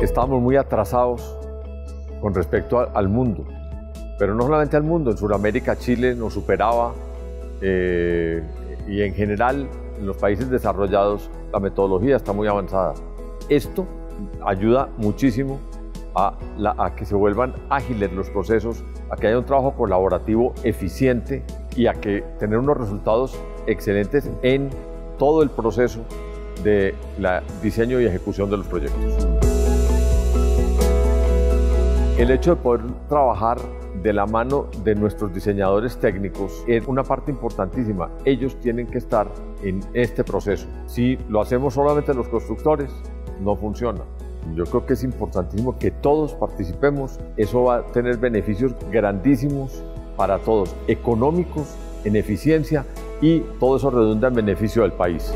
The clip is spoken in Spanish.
estábamos muy atrasados con respecto al mundo, pero no solamente al mundo, en Sudamérica Chile nos superaba eh, y en general en los países desarrollados la metodología está muy avanzada. Esto ayuda muchísimo a, a, que se vuelvan ágiles los procesos, a que haya un trabajo colaborativo eficiente y a que tener unos resultados excelentes en todo el proceso de la diseño y ejecución de los proyectos. El hecho de poder trabajar de la mano de nuestros diseñadores técnicos es una parte importantísima. Ellos tienen que estar en este proceso. Si lo hacemos solamente los constructores, no funciona. Yo creo que es importantísimo que todos participemos. Eso va a tener beneficios grandísimos para todos, económicos, en eficiencia y todo eso redunda en beneficio del país.